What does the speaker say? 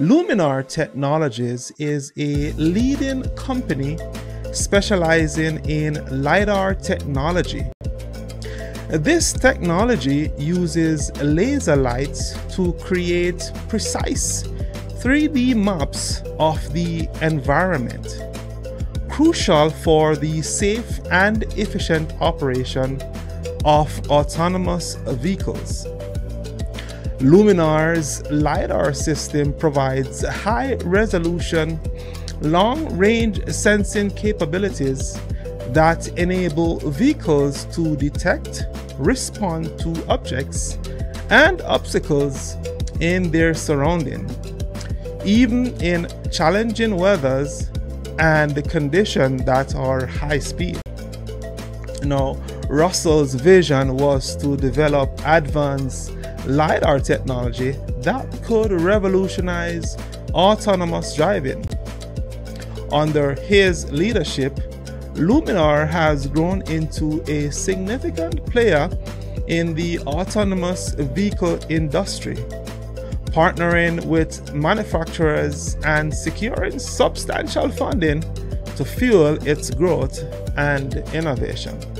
Luminar Technologies is a leading company specializing in LiDAR technology. This technology uses laser lights to create precise 3D maps of the environment, crucial for the safe and efficient operation of autonomous vehicles. Luminar's LiDAR system provides high resolution, long range sensing capabilities that enable vehicles to detect, respond to objects and obstacles in their surrounding, even in challenging weathers and the conditions that are high speed. Now, Russell's vision was to develop advanced LiDAR technology that could revolutionize autonomous driving. Under his leadership, Luminar has grown into a significant player in the autonomous vehicle industry, partnering with manufacturers and securing substantial funding to fuel its growth and innovation.